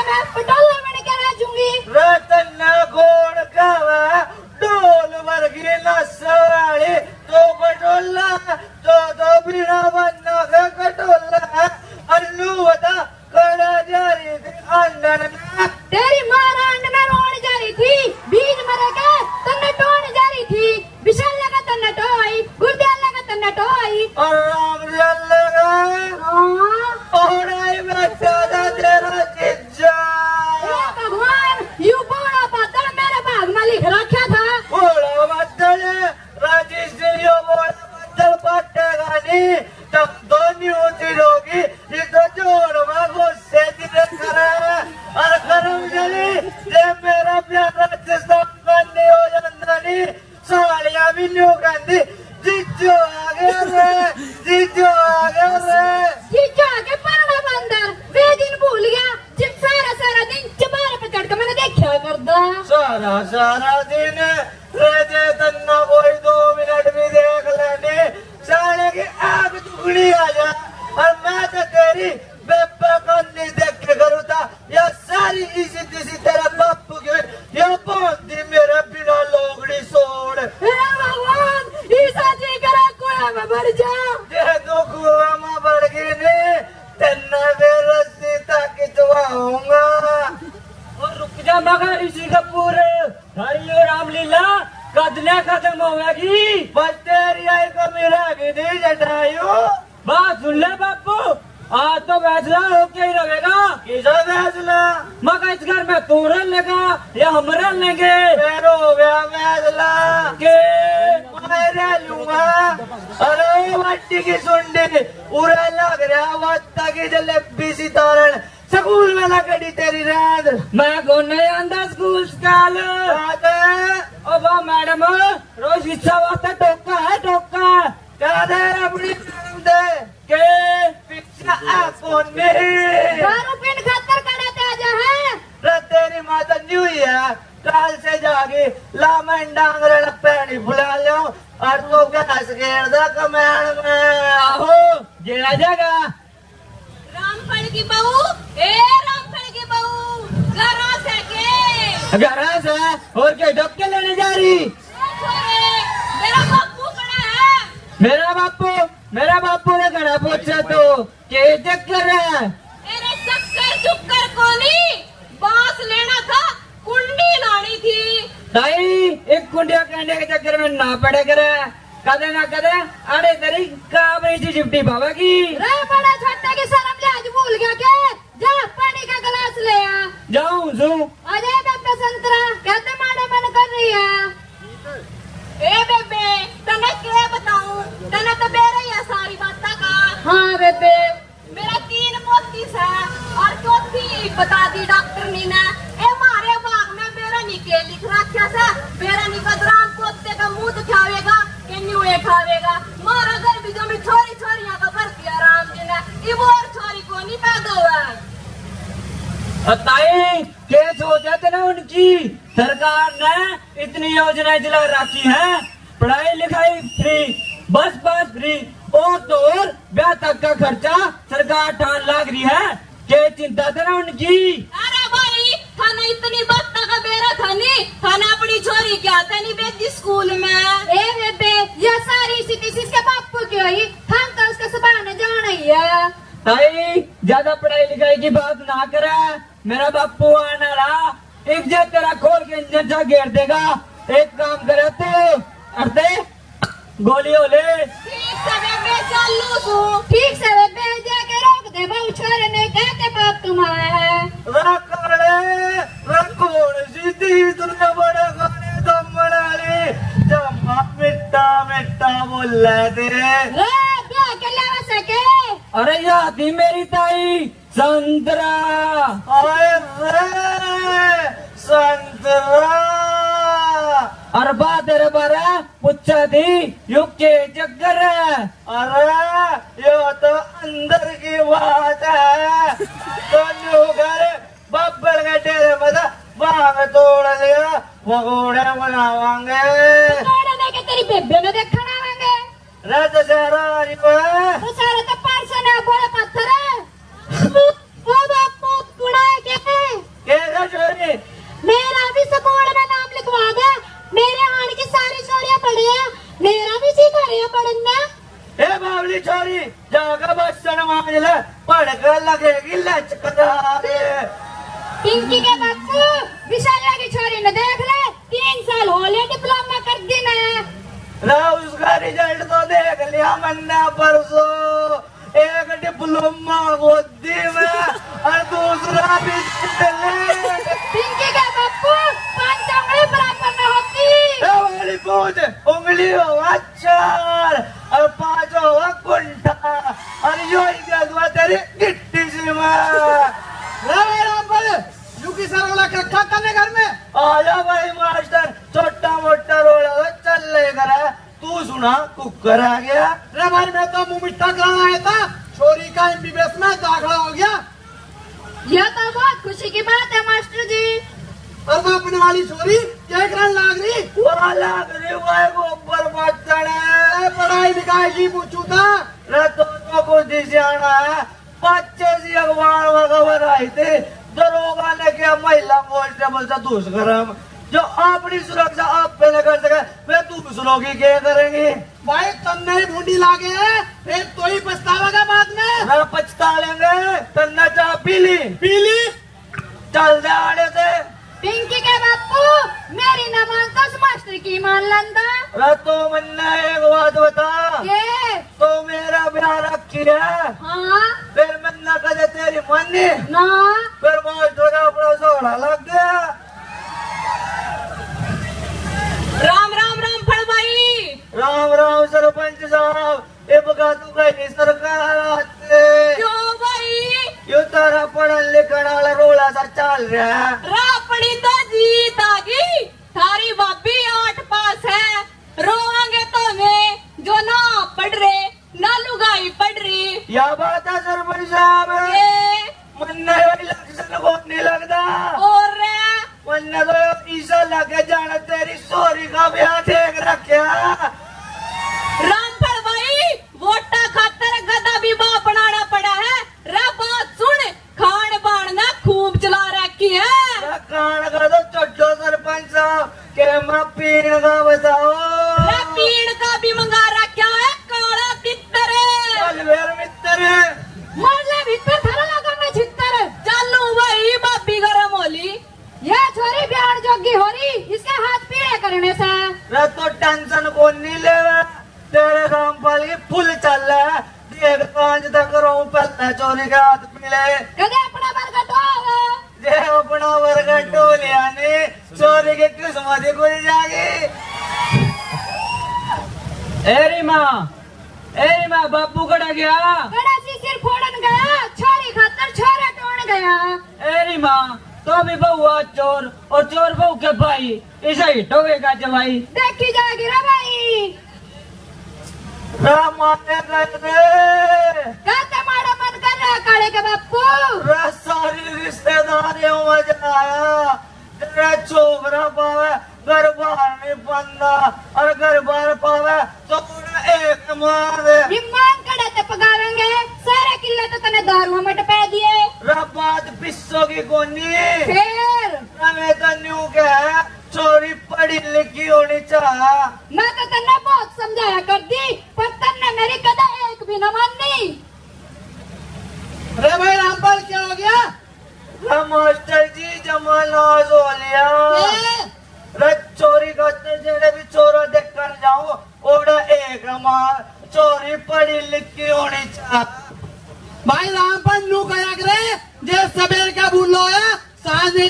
के मैं पटोला बन के रतन गोड़ गावा, ढोल वर्गी नसवाली तो कटोला तो तो बिना बन्ना का कटोला अन्नू बता कड़ा जारी थी अंडन ना तेरी माँ रांड में रोन जा रही थी बीज मरे के तन्ने टोन जा रही थी विशाल लगा तन्ने टोई गुरदयाल लगा तन्ने टोई और राम लगा हाँ ओड़ाई में दादा तेरा चिज्जा हे भगवान यू बोड़ा बादल मेरे भाग में लिख रखा था ओड़ा बदल राजेश दिलियो बोला बदल पट्टेगा नहीं तब दोनी होती लोगी ये तो जोड़ में गुस्से दिले करे और करम जली जे मेरा प्यार राजस्थान बनने हो जाता नहीं सालियाँ भी न्यू गंदी जिज्जो आगे रे जिज्जो आगे रे ये जाके पढ़ना बंदर वे दिन भूल गया जब सारा सारा दिन चबारे पे चढ़ के मैंने देखा करदा सारा सारा दिन रजे तन्ना कोई दो मिनट भी देख लेने साले की आग दुगनी आ जा और मैं तो तेरी बेबे कंदी देख के करूँ था या सारी इसी तिसी तेरे बापू की या पौंदी मेरे बिना लोगड़ी सोड़ हे भगवान ईसा जी करा कोया में मर जा ये दुख हुआ माँ बढ़ गई ने तन्ना वे रस्सी खिंचवाऊँगा और रुक जा मगर इसी कपूर हरी और रामलीला कदले खत्म होगी बस तेरी आई कमी रह गई जटायु। बात सुन ले बापू, आज तो फैसला होके ही रहेगा। किसा फैसला? मगर इस घर में तू रह लेगा या हम रह लेंगे? फिर हो गया फैसला। के? लूँगा। अरे मट्टी की सुंडी, उड़ा लग रहा वत्ता की जलेबी सी तारण। स्कूल में लगड़ी तेरी रात। मैं को नहीं आंदा स्कूल स्काल। ओ वाह मैडम रोज शिक्षा वास्ते टोका है टोका। क्या दे अपनी मैडम दे। के? पीछे आपको नहीं। दारू पीन खातर कड़ा ताज़ा है। रे तेरी माता न्यू है काल से जागी ला मैं डांगरे पैनी फुला लो। और तो गैस घेर दा कमैन में। आहो। जेड़ा जागा। रामफल की बहू? ए की बहू जरा से के। घर से? और क्या डॉक्टर लेने जा रही? मेरा बापू है। मेरा बापू मेरा बापू ने घड़ा पूछा तो के चक्कर है? मेरे चक्कर चुक्कर कोनी? बाँस लेना था कुंडी लानी थी। ताई एक कुंडिया कहने के चक्कर में ना पड़े करे। कदे ना कदे अरे तेरी काबरी सी चिपटी बाबा की। रे बड़ा छोटे की शर्म लिहाज भूल गया के? जा पानी का गिलास ले आ। जाऊँ जू अजय बेबे संतरा कहते माड़ा मन कर रही है। ए बेबे तने क्या बताऊँ? तने तो बेरे है सारी बातें का। हाँ बेबे। मेरा तीन मोती है और चौथी बता दी डॉक्टर नी ने ए मारे बाग में बेरा निके लिख रखा था बेरा निकदराम पोते का मुँह दिखावेगा के न्यूए खावेगा मारा घर भी जो में छोरी छोरियाँ का भर दिया राम जी ने इब और छोरी को नहीं पैदा हुआ ताई के सोचा थे ना उनकी सरकार ने इतनी योजनाएँ चला रखी है। पढ़ाई लिखाई फ्री बस पास फ्री और तो और ब्याह तक का खर्चा सरकार ठान लाग रही है। के चिंता थे ना उनकी? अरे भाई थाने इतनी बात का बेरा था नहीं थाने अपनी छोरी क्या था नहीं बेची स्कूल में? ए बेबे ये सारी स्थिति इसके बापू की हुई हम तो उसका सुबह जाना ही है। ज़्यादा पढ़ाई लिखाई की बात ना करे। मेरा बापू आना रहा एक जे तेरा खोल के इंजन सा घेर देगा। एक काम करे तो अरे गोली ओले। ठीक चालू तू ठीक से बेबे जाके रोक दे बहु छोरे ने कहते बाप कमाया है। रखड़े रखोड़ सीधी दुनिया बड़ा खाने दम बना ली जमा मिट्टा मिट्टा बोल थे। रे क्या के लावा सके अरे याद मेरी ताई। संतरा संतरा और बात तेरे बारे, पूछा थी युग के चक्कर अरे, यो तो अंदर की बात है। तो न्यू घर, बब्बर के डेरे में था तोड़ लिया पकौड़े बनावांगे तोड़े दे के तेरी बेबे ने देखा ना आवेंगे रज से रानी को है वो सारे तो पाँच सौ ने बोले पत्थर है वो बापू कुड़ा के पढ़िया मेरा भी सीखा रहे पढ़ना। ए बावली छोरी कर लगेगी लचकदार पिंकी के बापू विशाला की छोरी ने देख ले तीन साल हो ले डिप्लोमा कर दी ने ना उसका रिज़ल्ट तो देख लिया मैंने परसों। एक डिप्लोमा गोदी में और दूसरा भी ले पिंकी के बापू पाँच उंगली बराबर में होती ए वाली पूछ उंगली हो चार और पाँच हो कुंठा और यो ही दे दूँगा तेरी गिट्टी सी में वाला रखा करने घर में? आजा भाई मास्टर छोटा मोटा रोड़ा तो चल लेकर है तू सुना कुकर आ गया। अरे भाई मैं तो मुँह मिठा कराना आया था। छोरी का एमबीबीएस में दाखला हो गया। यह तो बहुत खुशी की बात है मास्टर जी। और वो अपने वाली छोरी क्या कराने लाग रही? वाला करे वाय को ऊपर मत चढ़े पढ़ाई लिखाई की पूछू था। रे तो तो से आना है। बच्चे से अखबार में खबर आई थी किया महिला कांस्टेबल से दुष्कर्म जो अपनी सुरक्षा आप पे न कर सके वे दूसरों की क्या करेंगी? भाई तन्ने ही भूडी लागे है। फिर तो ही पछतावेगा बाद में। ना पछता लेंगे तन्ना चाह पीली। पीली? चल दे आड़े से। पिंकी के बापू मेरी न मानता मास्टर की मान लंदा। रे तो मन्ना एक बात बता। ये तो मेरा ब्याह रखी है। हाँ। फिर मन्ना कहे तेरी मन्नी ना फिर मास्टर का अपना सोड़ा लग गया राम राम राम फल भाई राम राम सरपंच साहब ये बगा तू कहीं सरकार आते क्यों भाई यो तारा पढ़न लिखन वाला रोला सा चल रहा। रापड़ी तो जीत आ गई। थारी भाभी आठ पास है। रोवांगे तो मैं जो ना पढ़ रहे ना लुगाई पढ़ रही या बात है सरपंच साहब ये मन्ना इलेक्शन को नहीं लगता और रे मन्ना तो ईसा लगे जाना तेरी सोरी का ब्याह देख रखा रामफल भाई वोटा खातर गदा भी बाप बनाना पड़ा है रे बात सुन खान बाण ने खूब चला रखी है कान का तो चोटो सरपंच साहब के मैं पीण का बताओ रे पीण का भी मंगा रखा है काला तितर चल मेरे मित्र मरले भीतर थारा लगा मैं छितर चालू भाई बाबी गरम होली ये छोरी जोगी हो रही? इसके हाथ पीड़े करने से। रे तो टेंशन को नहीं ले तेरे काम पर ही फुल चल रहा है। देख कांच तक रहूँ पहले चोरी के हाथ पीले। कदे अपना बरगट हो जे अपना वर्ग टोलिया ने चोरी की किस्मत ही खुल जाएगी। एरी माँ एरी माँ बापू कड़ा गया? गड़ा सी सिर फोड़न गया छोरी खातर छोरा टोन गया। एरी माँ तो भी बहुआ चोर और चोर बहू के भाई इसे ही ठोकेगा जवाई। देखी जाएगी रे भाई। रे माने गए रे कहते माड़ा मन कर रहा है काले के बापू रे सारी रिश्तेदारियों में जाया तेरा छोकरा पावे घर बार नहीं बंदा और घर बार पावे तो पूरा एक मार दे निम्मान कड़े ते पगावेंगे सारे किले तो तने दारुओं में टपा दिए फिर? हमें तो न्यू के है चोरी पढ़ी लिखी होनी चाहिए मैं तो तन्ने बहुत समझाया कर दी पर तन्ने मेरी कदा एक भी न मानी अरे भाई रामपाल क्या हो गया? रे मास्टर जी जमाना हो लिया। ए, रे चोरी करते जेड़े भी चोरा देख कर जाऊँ ओड़ा एक मार चोरी पढ़ी लिखी होनी चाहिए भाई रामपाल नू कया करे जे सबेर का बुल्लो है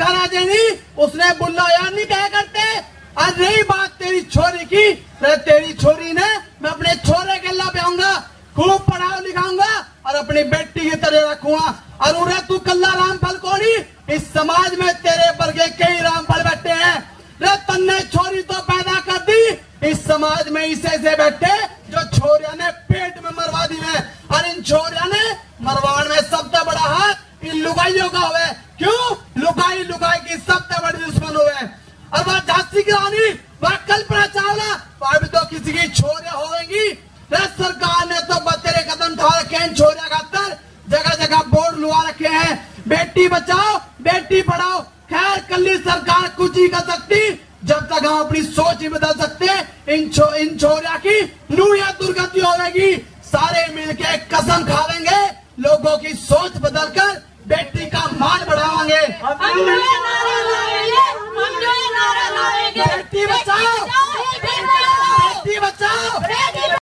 आ जानी उसने बुल्लो, यार नहीं कहा करते। और रही बात तेरी छोरी की। तेरी छोरी ने, मैं अपने छोरे के ला आऊँगा। खूब पढ़ाओ लिखाऊँगा और अपनी बेटी की तरह रखूँगा। और उरे तू कल्ला रामफल कोनी? इस समाज में तेरे वर्गे कई रामफल बैठे हैं। रे, तन्ने छोरी तो पैदा कर दी। इस समाज में इसे से बैठे जो छोरिया ने पेट में मरवा दी है। और इन छोरिया ने मरवाड़ में सबसे बड़ा हाथ इन लुगाइयों का हुआ। क्यों? लुगाई लुगाई की सबसे बड़ी दुश्मन हुए। और वह झांसी की रानी, वह कल्पना चावला वह भी तो किसी की छोरिया होगी सरकार, ने तो बतेरे कदम उठा रखे हैं छोरिया खातर जगह जगह बोर्ड लुआ रखे हैं। बेटी बचाओ, बेटी पढ़ाओ। खैर, कल्ली सरकार कुछ ही कर सकती। जब तक हम अपनी सोच ही बदल सकते, इन छो, इन छोरिया की नू या दुर्गति होगी सारे मिलके कसम खा लेंगे। लोगों की सोच बदलकर बेटी का मान बढ़ावांगे बेटी बचाओ। बेटी बचाओ।